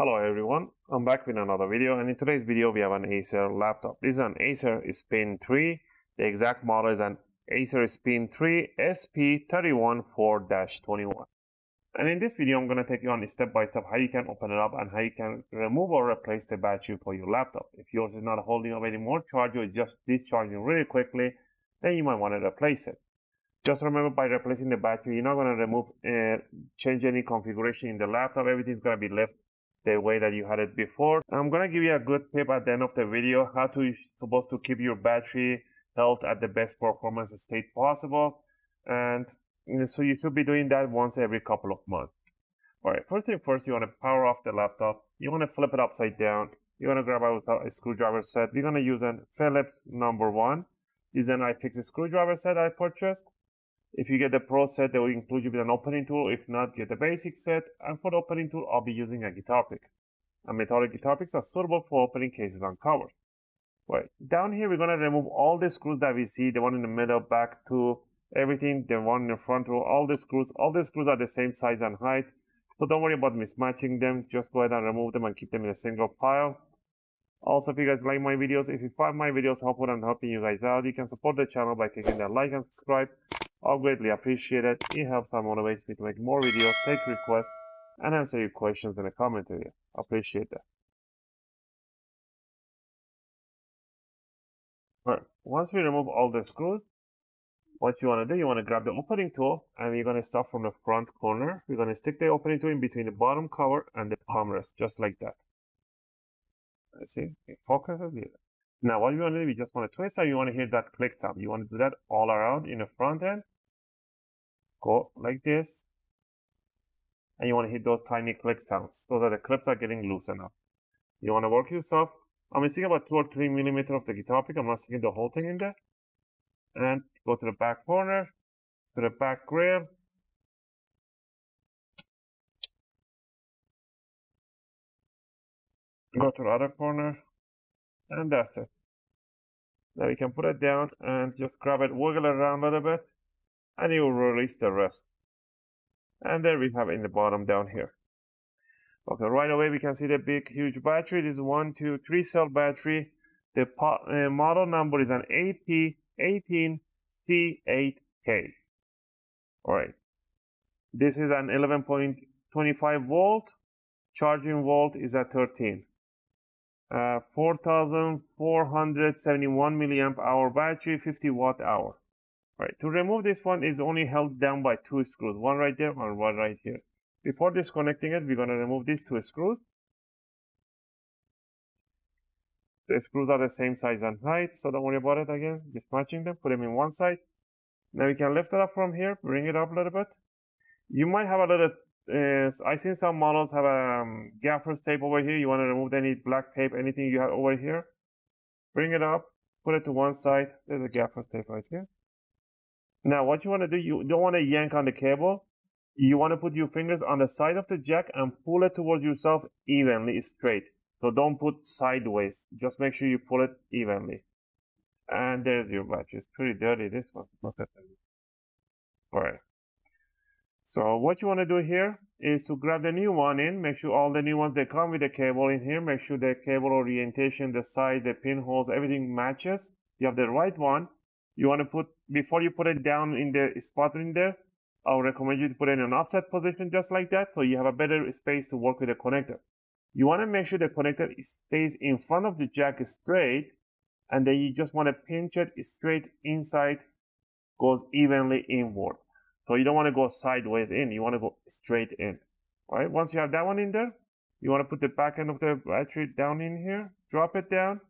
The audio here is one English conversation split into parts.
Hello everyone, I'm back with another video and in today's video we have an Acer laptop. This is an Acer Spin 3. The exact model is an Acer Spin 3 SP314-21. And in this video I'm going to take you on step by step how you can open it up and how you can remove or replace the battery for your laptop. If yours is not holding up anymore, charge or just discharging really quickly, then you might want to replace it. Just remember by replacing the battery, you're not going to remove, uh, change any configuration in the laptop. Everything's going to be left the way that you had it before. I'm to give you a good tip at the end of the video how to supposed to keep your battery health at the best performance state possible. And you know, so you should be doing that once every couple of months. All right, first thing first, you want to power off the laptop. You want to flip it upside down. You want to grab out a screwdriver set. We're going to use a Phillips number one. This is an iFixit screwdriver set I purchased. If you get the Pro set, they will include you with an opening tool. If not, get the basic set. And for the opening tool, I'll be using a guitar pick. And metallic guitar picks are suitable for opening cases and covers. Right, down here, we're going to remove all the screws that we see, the one in the middle, back to everything, the one in the front row, all the screws. All the screws are the same size and height. So don't worry about mismatching them. Just go ahead and remove them and keep them in a single pile. Also, if you guys like my videos, if you find my videos helpful and helping you guys out, you can support the channel by clicking that like and subscribe. I'll greatly appreciate it. It helps and motivates me to make more videos, take requests, and answer your questions in the comment area. Appreciate that. Alright, once we remove all the screws, what you want to do, you want to grab the opening tool and we're going to start from the front corner. We're going to stick the opening tool in between the bottom cover and the palm rest, just like that. Let's see, it focuses here. Now what you want to do, you just want to twist and you want to hear that click tab. You want to do that all around in the front end. Go like this. And you want to hit those tiny click tabs so that the clips are getting loose enough. You want to work yourself. I'm missing about two or three millimeter of the guitar pick. I'm not sticking the whole thing in there. And go to the back corner, to the back grill. Go to the other corner, and that's it. Now you can put it down and just grab it, wiggle it around a little bit, and you will release the rest. And there we have in the bottom down here. Okay, right away we can see the big, huge battery. This is one, two, three cell battery. The uh, model number is an AP18C8K. All right. This is an 11.25 volt. Charging volt is at 13 uh, 4471 milliamp hour battery 50 watt hour right to remove this one is only held down by two screws one right there and one right here before disconnecting it we're going to remove these two screws the screws are the same size and height so don't worry about it again just matching them put them in one side now we can lift it up from here bring it up a little bit you might have a little is I seen some models have a um, gaffer's tape over here. You want to remove any black tape, anything you have over here. Bring it up, put it to one side. There's a gaffer's tape right here. Now what you want to do, you don't want to yank on the cable. You want to put your fingers on the side of the jack and pull it towards yourself evenly, straight. So don't put sideways. Just make sure you pull it evenly. And there's your battery. It's pretty dirty, this one. Alright. So what you want to do here is to grab the new one in, make sure all the new ones, they come with the cable in here, make sure the cable orientation, the size, the pinholes, everything matches. You have the right one. You want to put, before you put it down in the spot in there, I would recommend you to put it in an offset position just like that so you have a better space to work with the connector. You want to make sure the connector stays in front of the jack straight and then you just want to pinch it straight inside, goes evenly inward. So you don't want to go sideways in, you want to go straight in. All right, once you have that one in there, you want to put the back end of the battery down in here, drop it down,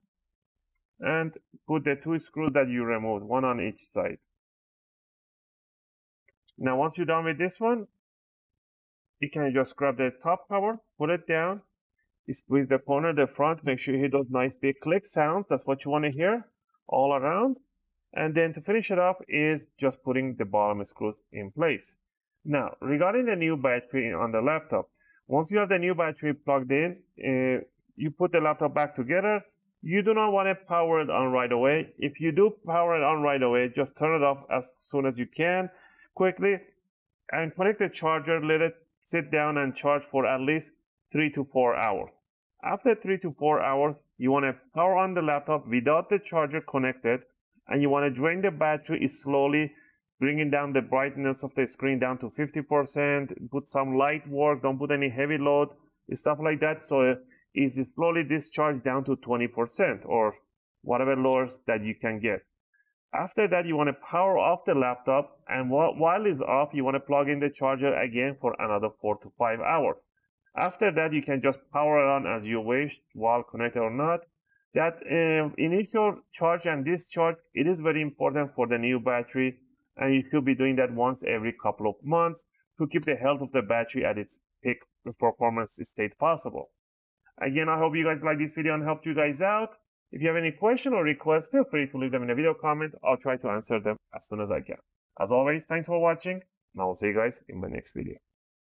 and put the two screws that you removed, one on each side. Now once you're done with this one, you can just grab the top cover, put it down, squeeze the corner, the front, make sure you hear those nice big click sounds. That's what you want to hear all around. And then to finish it off is just putting the bottom screws in place. Now, regarding the new battery on the laptop, once you have the new battery plugged in, uh, you put the laptop back together. You do not want to power it on right away. If you do power it on right away, just turn it off as soon as you can, quickly, and connect the charger, let it sit down and charge for at least three to four hours. After three to four hours, you want to power on the laptop without the charger connected and you want to drain the battery slowly bringing down the brightness of the screen down to 50%, put some light work, don't put any heavy load, stuff like that. So it's slowly discharged down to 20% or whatever lowers that you can get. After that, you want to power off the laptop and while it's off, you want to plug in the charger again for another four to five hours. After that, you can just power it on as you wish, while connected or not. That uh, initial charge and discharge, it is very important for the new battery, and you should be doing that once every couple of months to keep the health of the battery at its peak performance state possible. Again, I hope you guys like this video and helped you guys out. If you have any question or requests, feel free to leave them in a video comment. I'll try to answer them as soon as I can. As always, thanks for watching, and I will see you guys in my next video.